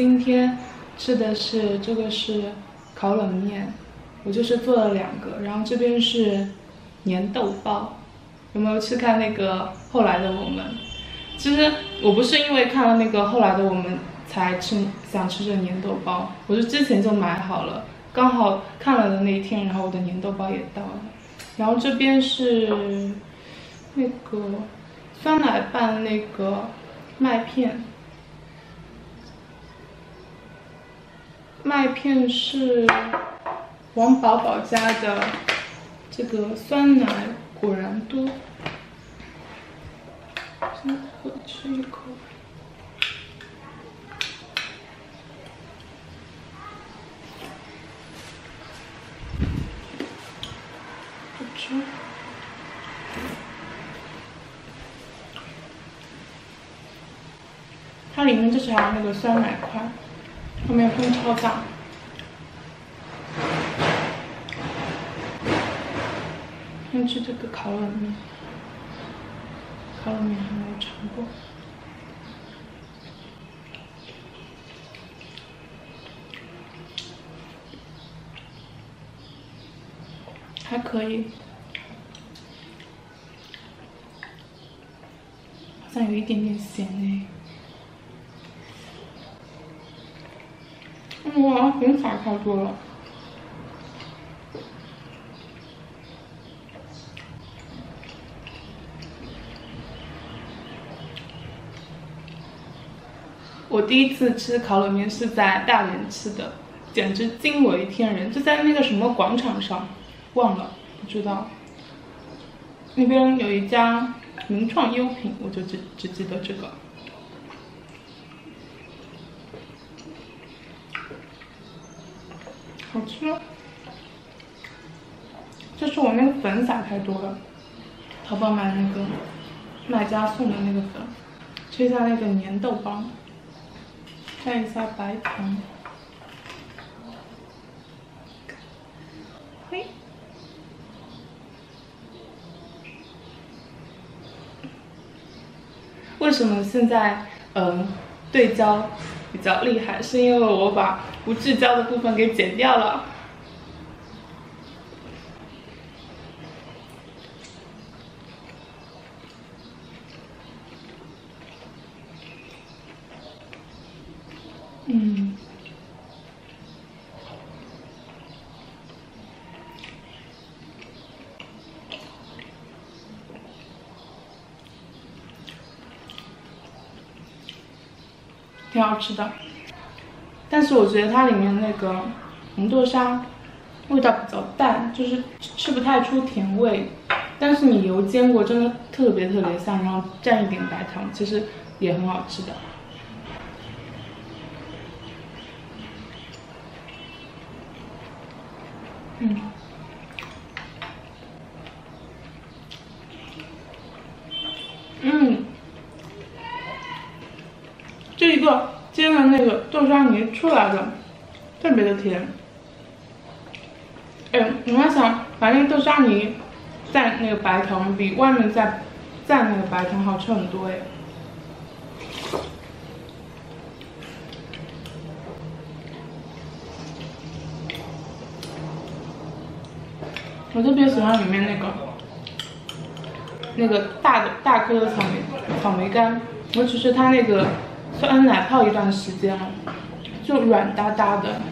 今天吃的是这个是烤冷面，我就是做了两个，然后这边是粘豆包。有没有去看那个后来的我们？其实我不是因为看了那个后来的我们才吃想吃这粘豆包，我是之前就买好了，刚好看了的那一天，然后我的粘豆包也到了。然后这边是那个酸奶拌那个麦片，麦片是王宝宝家的这个酸奶。果然多，先喝吃一口。吃。它里面就是还有那个酸奶块，后面分超大。先吃这个烤冷面，烤冷面还没有尝过，还可以，好像有一点点咸哎，哇，粉撒太多了。我第一次吃烤冷面是在大连吃的，简直惊为天人！就在那个什么广场上，忘了不知道。那边有一家名创优品，我就只只记得这个，好吃。就是我那个粉撒太多了，淘宝买那个卖家送的那个粉，吃一下那个粘豆包。看一下白糖，嘿，为什么现在嗯对焦比较厉害？是因为我把不聚焦的部分给剪掉了。嗯，挺好吃的，但是我觉得它里面那个红豆沙味道比较淡，就是吃不太出甜味。但是你油煎过，真的特别特别香，然后蘸一点白糖，其实也很好吃的。嗯，嗯，豆沙泥出来的，特别的甜。哎，你们想把那个豆沙泥蘸那个白糖，比外面再蘸那个白糖好吃很多哎。我特别喜欢里面那个那个大的大颗的草莓草莓干，尤其是它那个酸奶泡一段时间了，就软哒哒的，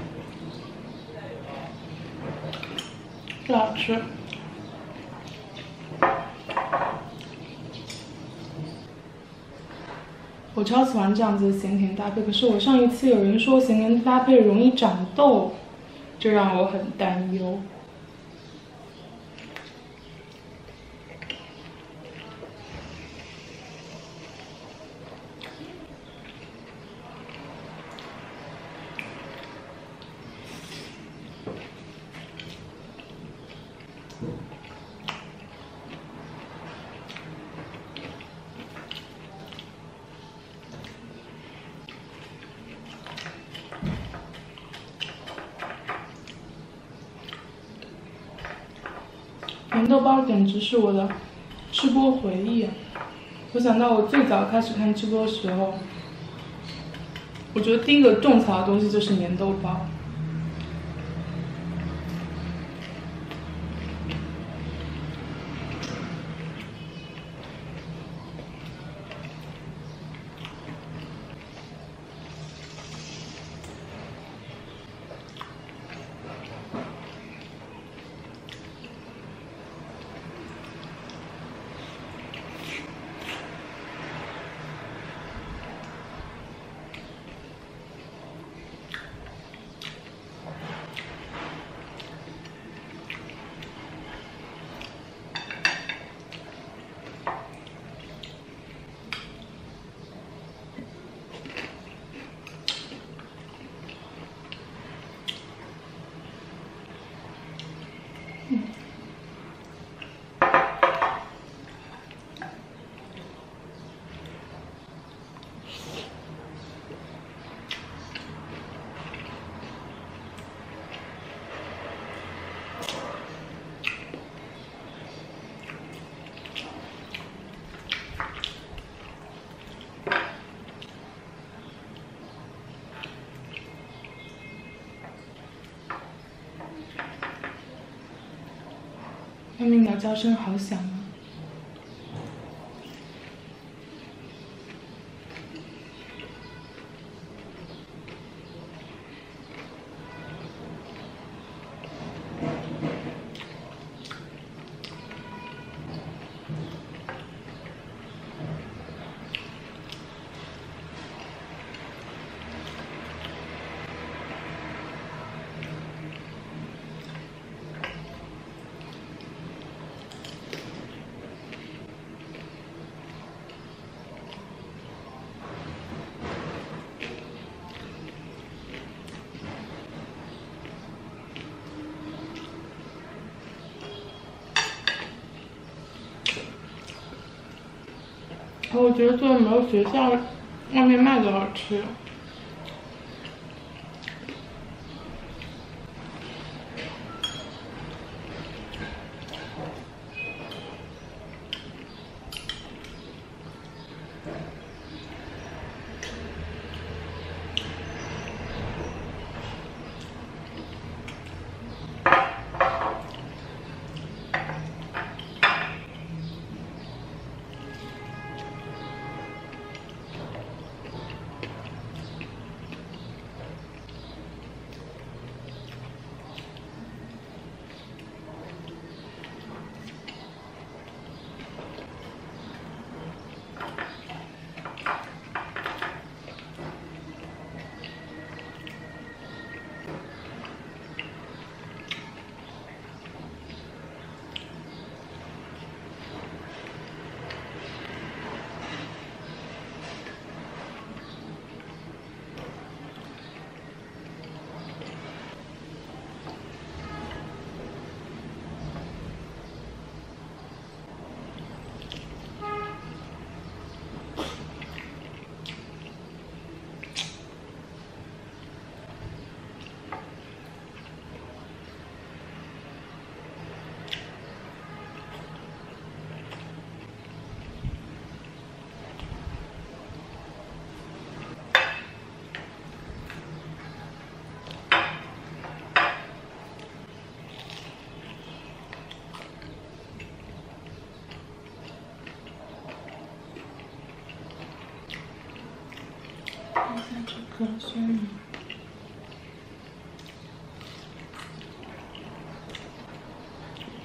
最好吃。我超喜欢这样子的咸甜搭配，可是我上一次有人说咸甜搭配容易长痘，这让我很担忧。豆包简直是我的吃播回忆。我想到我最早开始看吃播的时候，我觉得第一个种草的东西就是粘豆包。那鸟叫声好响我觉得做的没有学校外面卖的好吃。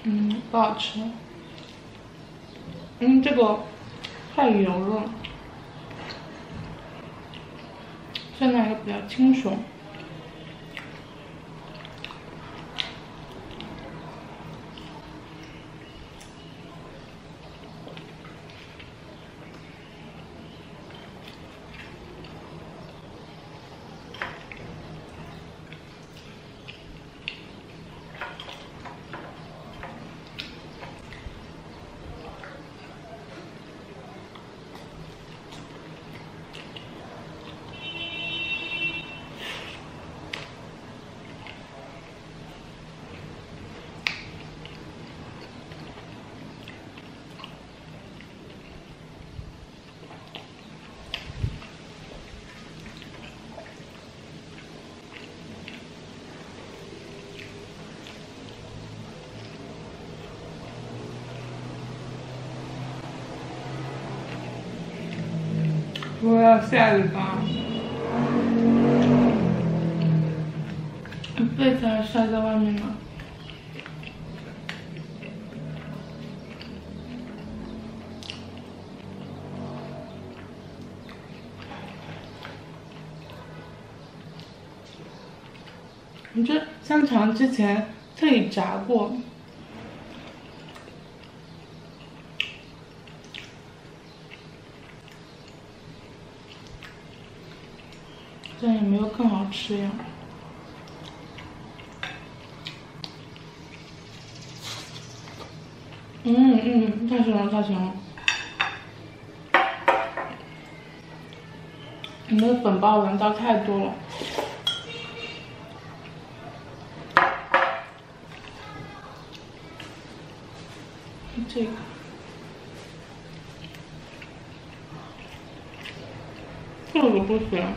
嗯，不好吃。嗯，这个太油了，现在还比较清爽。我要下雨吧。被子还晒在外面呢。你这香肠之前特意炸过，这样也没有更好吃呀。嗯嗯，太香了，太香了。你那个粉包闻到太多了。这个，这个不行。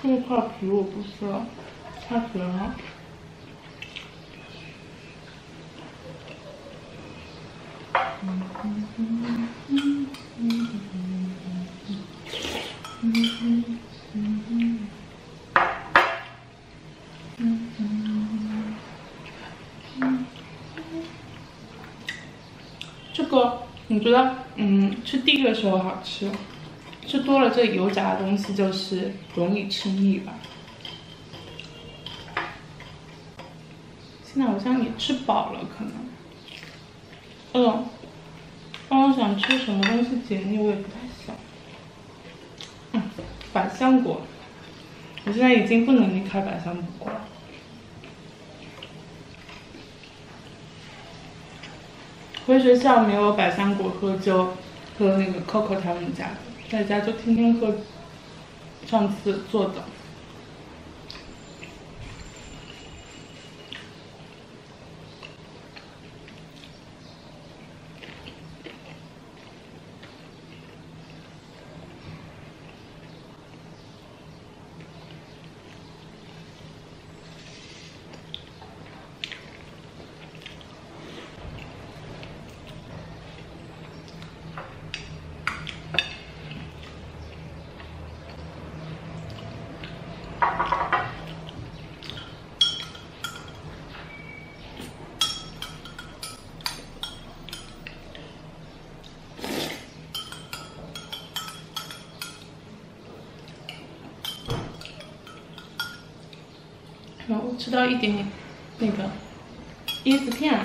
这一块皮我不吃了，太咸了。这个你觉得，嗯，吃第一个时候好吃，吃多了这油炸的东西就是容易吃腻吧？现在好像也吃饱了，可能。嗯。刚刚想吃什么东西解腻，我也不太想。百香果，我现在已经不能离开百香果了。回学校没有百香果喝，就喝那个 Coco 他们家的，在家就天天喝上次做的。然后吃到一点点那个椰子片，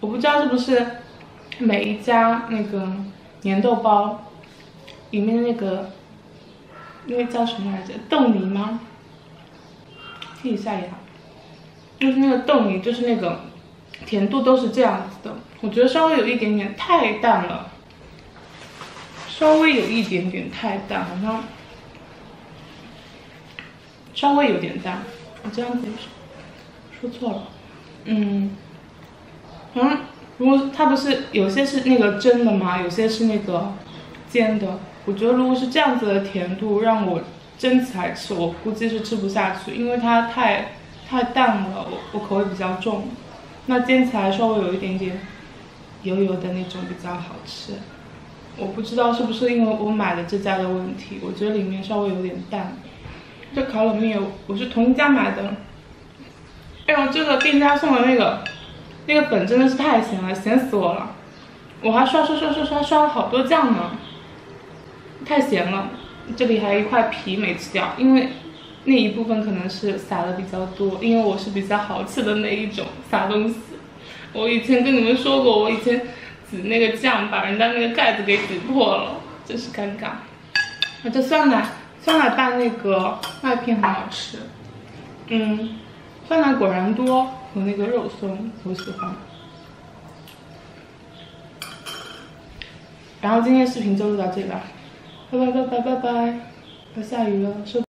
我不知道是不是每一家那个粘豆包里面的那个那个叫什么来着？豆泥吗？听一下呀，就是那个豆泥，就是那个甜度都是这样子的，我觉得稍微有一点点太淡了。稍微有一点点太淡，好像稍微有点淡。我这样子说错了，嗯，嗯，如果它不是有些是那个蒸的吗？有些是那个煎的。我觉得如果是这样子的甜度，让我蒸起来吃，我估计是吃不下去，因为它太太淡了，我我口味比较重。那煎起来稍微有一点点油油的那种比较好吃。我不知道是不是因为我买的这家的问题，我觉得里面稍微有点淡。这烤冷面我是同一家买的，哎呦，这个店家送的那个那个粉真的是太咸了，咸死我了！我还刷刷刷刷刷刷了好多酱呢，太咸了。这里还有一块皮没吃掉，因为那一部分可能是撒的比较多，因为我是比较豪气的那一种撒东西。我以前跟你们说过，我以前。挤那个酱，把人家那个盖子给挤破了，真是尴尬。啊，这酸奶，酸奶拌那个麦片很好吃。嗯，酸奶果然多和那个肉松，我喜欢。然后今天视频就录到这里了，拜拜拜拜拜拜，要下雨了，收。